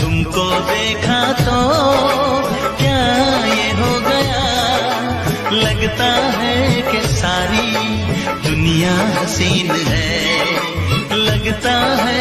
तुमको देखा तो क्या ये हो गया? लगता है कि सारी दुनिया हसीन है। लगता है